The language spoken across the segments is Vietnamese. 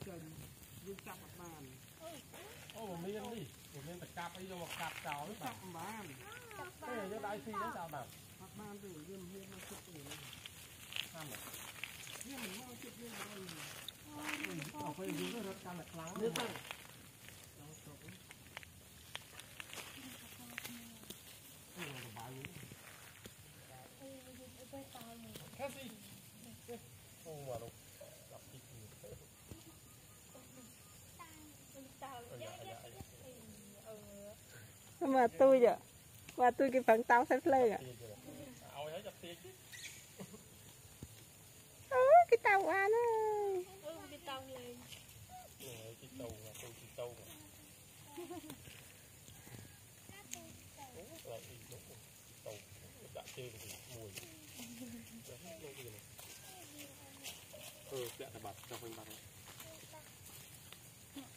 เกิยุ่งจับกับบ้านโอ้ผมเรีนดิผมเรีนแต่กับไอ้โยกกับเก่าหรือเปล่าจับบ้านเอ้ยจะได้ซีได้สาวแบบกับบ้านดูยี่มเยี่ยมมาสุดอื่นห้ามแบบเยี่ยมหมอชุดเยี่ยมอะไรออกไปดูก็รัการหลักครั้งเนื้อ mà tôi vậy mà tôi cái phần tao sẽ lên à? ừ, cái tàu à nó ừ, sẽ là bật trong quanh bật.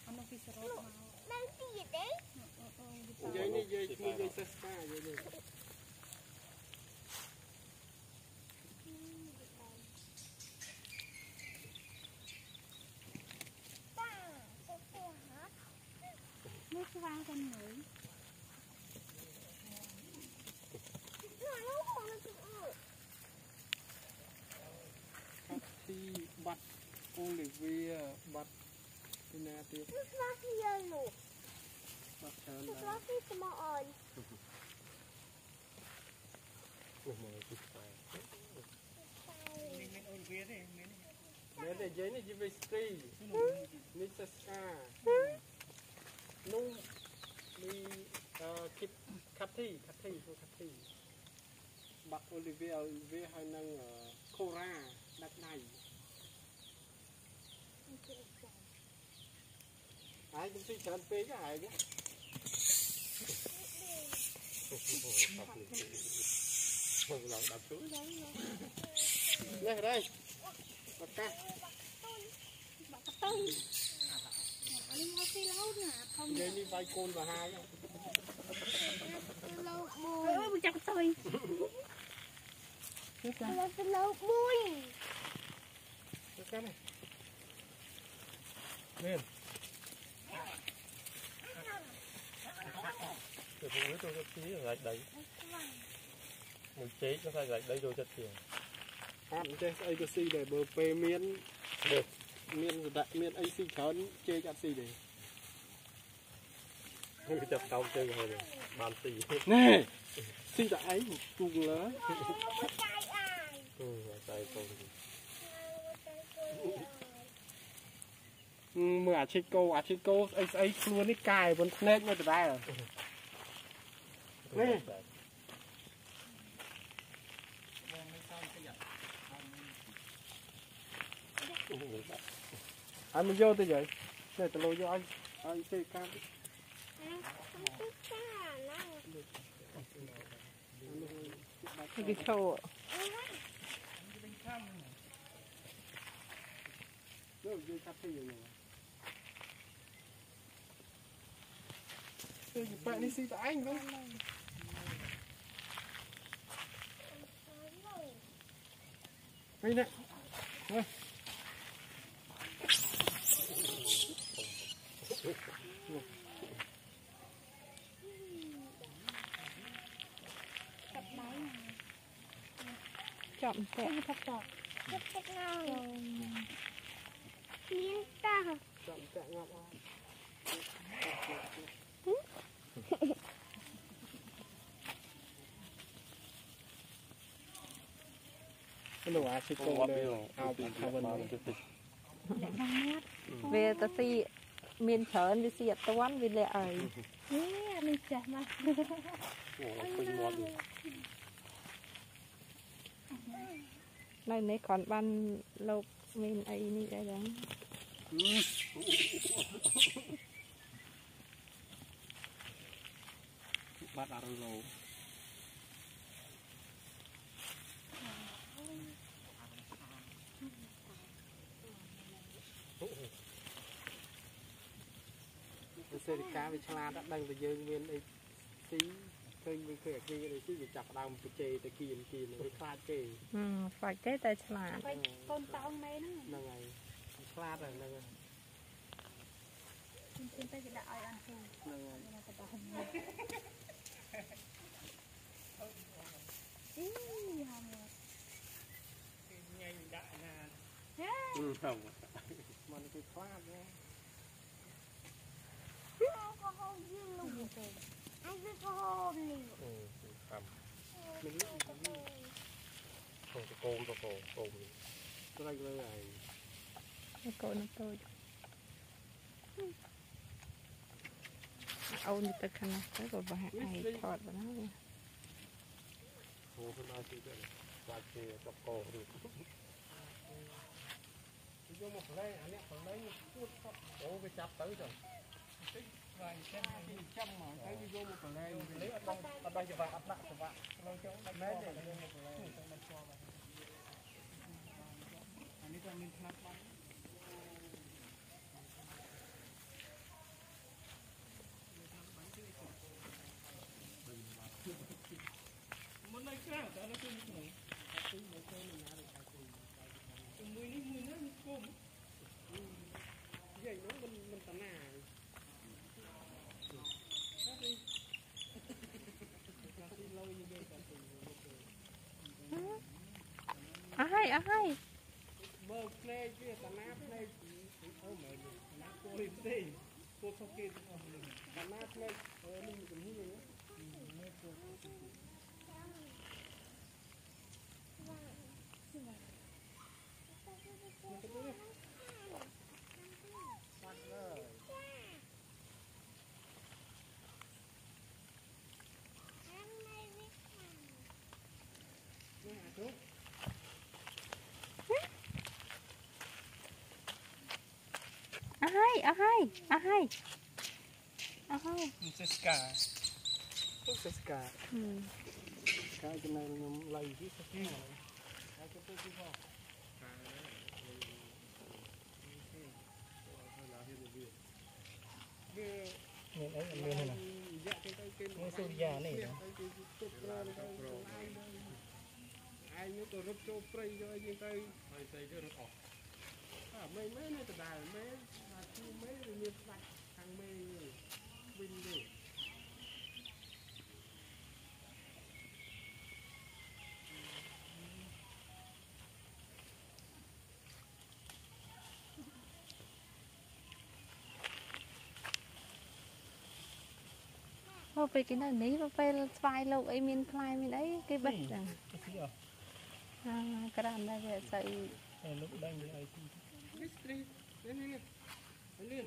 Ăn nó phi sơ rốt mà. យាយនេះយាយឈ្មោះយាយសេះស្កាយាយនេះ nước vang con nữ ទីបាត់អូលីវីបាត់ពីណាទៀត This was yellow. To fluffy, come on. Oh my god. មានមានអូនវាទេមានមែនតែយាយនេះជីវិតស្ទីនេះសាសានោះនេះអឺគិតកាធីកាធីពួកកាធីបាក់អូលីវីអូលីវីហើយនឹងខូរ៉ាដាក់ដៃហើយខ្ញុំទីច្រើនពេកហើយហ្នឹង đây đây bật ca bật tông đây đi vai côn và hai lâu bùi chặt tôi lâu bùi cái này lên ទៅព្រោះចូលចិត្តទីកន្លែងដីមួយចេកទៅកន្លែងដីចូលចិត្តជាងអត់ចេះស្អីក៏ស៊ីដែរបើពេលមានមានសដាក់មានអីស៊ីច្រើនចេកអត់ស៊ីទេខ្ញុំចាប់កោបជើងហើយបានស៊ីណែស៊ីតែឯងជូងលើអូតែកូនមើលអាឈិតកោអាឈិតកោស្អីស្អីខ្លួននេះកាយប៉ុនភ្នែកនៅដដែល Nè. Anh mình vô tới vậy. Này tao lôi vô anh. Anh chơi cam. Cái sâu ạ. Tôi chụp bạn đi xin tụi anh đúng không? Đây nè. Đây. Chậm tệ. Chậm tệ. Chậm tệ nào. Miếng ta. Chậm tệ ngọc. หนูอาชิโกเลยเอาเอาวันนี้เวตาซีเมียนเฉินวิเสียตะวันวิเลยเอ้ยนี่นี่จ้ะมาโอ้ยคุณมอดในในขอนบ้านเราเมียนไอ้นี่ได้ยัง bắt ở lâu សេរីកាវាឆ្លាតអត់ដឹងតែយើងមានអីស៊ីឃើញវាឃើញអាគេនេះស៊ីវាចាប់ផ្ដើមបច្ចេទៅគៀនគៀនវាខ្លាចគេ ừ phải cái tay là Phải con tao mấy nữa ហ្នឹងហើយឆ្លាតហើយហ្នឹងហើយជិះទៅគេដាក់ឲ្យអានគូហ្នឹងហើយនៅទៅដល់អីយ៉ាមកញ៉ៃដាក់ណាហេអឺហ្នឹងมันគេខ្លាចណា ក៏ហូបយើងលក់អញវាក៏ហូបនេះអូហាំមិនលក់ទៅកូនទៅកូនទៅកូនត្រៃលើហើយកូនតូចអូនទៅខាងនោះទៅក៏បាក់ឯងថតបណ្ណាវាហូបមិនអាចទេបាច់ទេទៅកូនឬយកមកផ្លែអានេះផ្លែនេះពួតគាត់អូវាចាប់ទៅចឹងតិច Lấy ông, ông đang chụp vào, ông đang chụp vào. Lấy chỗ, lấy chỗ. ហើយអើហើយមើលភ្នែកវាតាណាភ្នែកអូមើលតាណាគួររីផ្សេងគួរសុកគេទាំងអស់នេះតាណាភ្នែកអឺនេះជំនួយមើលគួរ ហើយអស់ហើយអស់ហើយអស់ហើយនេះជាស្កានេះជាស្កាស្កាចំណែកខ្ញុំឡៃទីស្កាហើយគេទៅទីផងមានអីអត់មានហ្នឹងមានសូរិយានេះឯងនោះក៏រត់ចូលព្រៃយកឯងទៅហើយស្អីទៅរត់អស់អាមិនមែនទេដដែលមែន មេឬមានស្ដាច់ខាងមេវិញទេ អូពេលគេនៅនេះពេលស្វាយលោកអីមានផ្លែមានអីគេបិទចឹង ទៅទីអស់ អាក្រានដែរវាអត់សូវ តែលោកដឹងវាអីទី នេះស្ត្រីនេះនេះនេះ